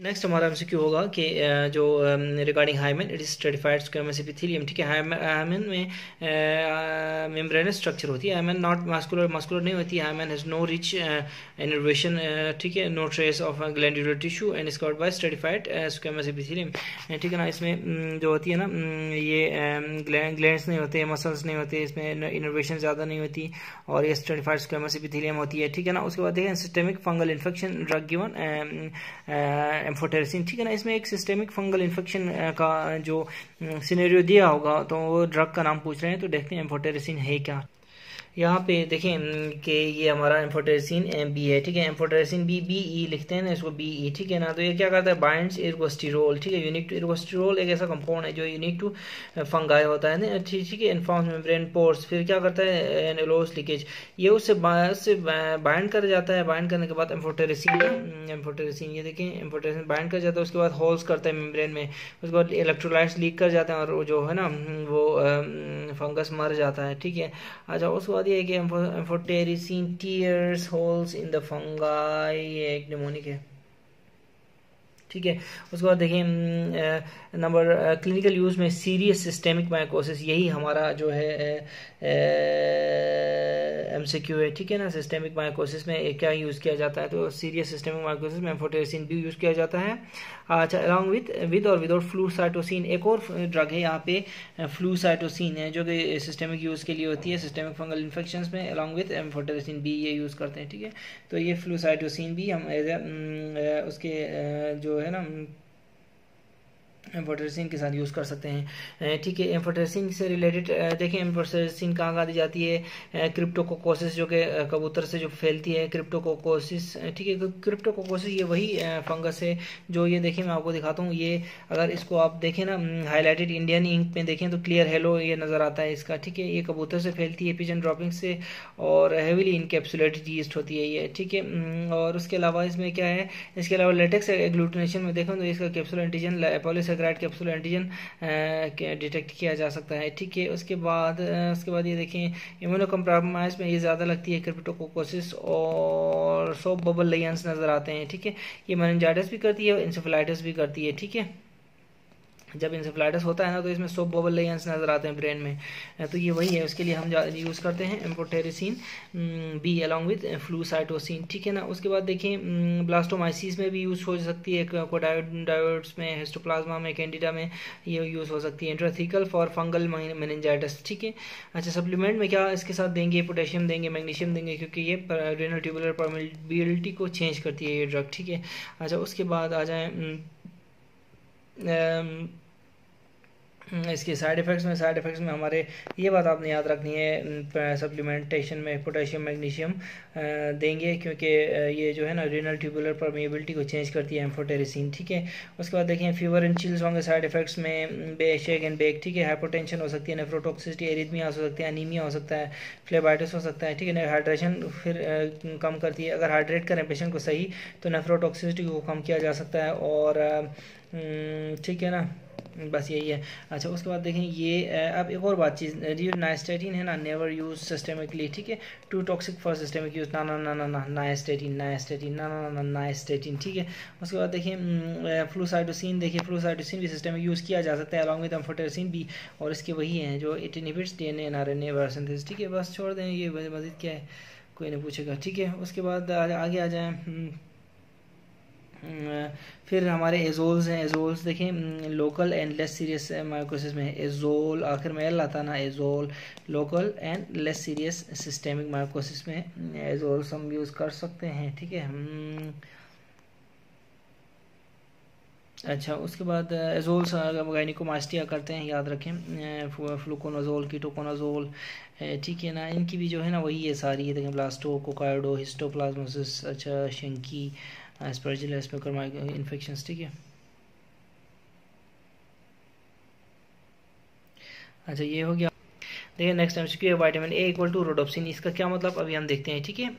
Next हमारा M होगा कि जो regarding hymen it is stratified squamous epithelium ठीक है हाइमन में मेम्ब्रेनस स्ट्रक्चर होती है। हाइमन नॉट मास्कुलर मास्कुलर नहीं होती। Hymen has no rich innervation ठीक है no trace of glandular tissue and scot by stratified squamous epithelium ठीक है ना, इसमें जो होती है ना ये ग्लैंड्स नहीं होते मसल्स नहीं होते, इसमें इनर्वेशन ज़्यादा नहीं होती और ये स्टडीफाइड स्क्वेमस एपिथेलियम होती है, ठीक है ना। उसके बाद देखें systemic fungal infection drug given amphotericin, ठीक है ना? इसमें एक सिस्टेमिक फंगल इन्फेक्शन का, जो सिनेरियो दिया होगा तो वो ड्रग का नाम पूछ रहे हैं तो देखते हैं एम्फोटेरिसिन है क्या। यहाँ पे देखें कि ये हमारा एम्फोटेरसिन एम बी है, ठीक है? एम्फोटेरसिन बी बी ई लिखते हैं ना इसको बी ई ठीक है ना? तो ये क्या करता है? बाइंड्स इर्गोस्टिरोल ठीक है? यूनिक टू इर्गोस्टिरोल एक ऐसा कंपाउंड है जो यूनिक टू फंगाई होता है ना? ठीक है? इन्फॉर्म्स मेम्ब्रेन पोर्स फिर क्या करता है? एनोलोस लीकेज ये उससे उससे बाइंड कर जाता है। बाइंड करने के बाद एम्फोटेरसिन एम्फोटेरसिन ये देखें एम्फोटेरसिन बाइंड कर जाता है, उसके बाद होल्स करता है मेम्ब्रेन में। उसके बाद इलेक्ट्रोलाइट्स लीक कर जाते हैं और जो है ना वो फंगस मर जाता है, ठीक है? अच्छा उसके बाद ये कि amphotericin tears holes in the fungi ये एक निमोनिक है ठीक है? उसके बाद देखिए नंबर क्लिनिकल यूज़ में सीरियस सिस्टेमिक माइकोसिस यही हमारा जो है एम सी क्यू है, ठीक है ना? सिस्टेमिक माइकोसिस में क्या यूज़ किया जाता है? तो सीरियस सिस्टेमिक माइकोसिस में एम्फोटेरिसिन भी यूज़ किया जाता है। अच्छा अलॉन्ग विद विद और विदाउट फ्लूसाइटोसिन एक और ड्रग है यहाँ पे फ्लूसाइटोसिन है, जो कि सिस्टेमिक यूज़ के लिए होती है सिस्टेमिक फंगल इन्फेक्शन में अलॉन्ग विद एम्फोटेरिसिन भी ये यूज़ करते हैं, ठीक है? तो ये फ्लूसाइटोसिन भी हम एज ए उसके जो है ना के साथ यूज़ कर सकते हैं। ठीक है एम्फोटेरसिन से रिलेटेड देखें एम्फोटेरसिन कहाँ कहाँ दी जाती है? क्रिप्टोकोकोसिस जो कि कबूतर से जो फैलती है क्रिप्टोकोकोसिस ठीक है क्रिप्टोकोकोसिस ये वही फंगस है, जो ये देखें मैं आपको दिखाता हूँ, ये अगर इसको आप देखें ना हाईलाइटेड इंडियन इंक में देखें तो क्लियर हेलो ये नज़र आता है इसका, ठीक है, ये कबूतर से फैलती है पिजन ड्रॉपिंग से, और हेविली इनकेप्सुलेटेड यीस्ट होती है ये, ठीक है और उसके अलावा इसमें क्या है, इसके अलावा लेटेक्स एग्लूटिनेशन में देखें तो इसका capsule antigen polysaccharide capsule antigen detect किया जा सकता है। ठीक है, उसके बाद उसके बाद ये देखें इम्यूनो कम्प्रोमाइज में ये ज़्यादा लगती है क्रिप्टोकोकोसिस और सोप बबल लेयंस नज़र आते हैं। ठीक है, ये मैनजाइटिस भी करती है और इंसेफेलाइटिस भी करती है। ठीक है जब इंसेफ्लाइटिस होता है ना तो इसमें सोप बबल लेयंस नज़र आते हैं ब्रेन में। तो ये वही है, उसके लिए हम यूज़ करते हैं amphotericin B along with flucytosine ठीक है ना? उसके बाद देखें ब्लास्टोमाइसिस में भी यूज़ हो सकती है कोडायोड्स में हिस्टोप्लाज्मा में कैंडिडा में ये यूज़ हो सकती है इंट्राथिकल फॉर फंगल मेनिंजाइटिस ठीक है? अच्छा सप्लीमेंट में क्या इसके साथ देंगे पोटेशियम देंगे मैग्नीशियम देंगे, क्योंकि ये रेनल ट्यूबुलर परमिबिलिटी को चेंज करती है ये ड्रग ठीक है? अच्छा उसके बाद आ जाए Um, इसके साइड इफ़ेक्ट्स में साइड इफ़ेक्ट्स में हमारे, ये बात आपने याद रखनी है सप्लीमेंटेशन में पोटेशियम मैग्नीशियम देंगे क्योंकि ये जो है ना रीनल ट्यूबुलर परमेबिलिटी को चेंज करती है एम्फोटेरिसिन ठीक है? उसके बाद देखें फीवर एंड चिल्स होंगे साइड इफ़ेक्ट्स में बे शेक एंड बेक ठीक है? हाइपोटेंशन हो सकती है नेफ्रोटॉक्सिसिटी एरिथमिया हो सकती है अनीमिया हो सकता है फ्लेबाइटिस हो सकता है, ठीक है? हाइड्रेशन फिर कम करती है। अगर हाइड्रेट करें पेशेंट को सही तो नेफ्रोटॉक्सिसिटी को कम किया जा सकता है और ठीक है ना? बस यही है। अच्छा उसके बाद देखें ये अब एक और बात चीज़ जो नाइस्टेटिन है ना नेवर यूज़ सिस्टमिकली ठीक है? Too toxic for systemic use ना ना ना ना ना नाइस्टेटिन नाइस्टेटिन ना ना ना नाइस्टेटिन ठीक है? उसके बाद देखें फ्लूसाइटोसिन देखिए फ्लूसाइटोसिन भी सिस्टमिक यूज़ किया जा सकता है अलॉन्ग विद एम्फोटेरसिन भी, और इसके वही हैं जो it inhibits D N A R N A ठीक है? बस छोड़ दें, ये मजीद क्या है? कोई नहीं पूछेगा, ठीक है? उसके बाद आगे आ जाए फिर हमारे एजोल्स हैं एजोल्स देखें local and less serious mycosis में एजोल आखिर में एल आता ना azole local and less serious systemic mycosis में एजोल्स हम यूज़ कर सकते हैं, ठीक है? अच्छा उसके बाद एजोल्स गायनिकोमास्टिया करते हैं, याद रखें फ्लूकोनाजोल कीटोकोनाजोल ठीक है ना? इनकी भी जो है ना, वही है सारी। है देखें ब्लास्टो कोकाइडो हिस्टोप्लाज्मोसिस अच्छा शंकी एस्परजिल एस्पेकर इन्फेक्शन ठीक है? अच्छा ये हो गया। देखिए next time vitamin A equal to rhodopsin इसका क्या मतलब? अभी हम देखते हैं, ठीक है?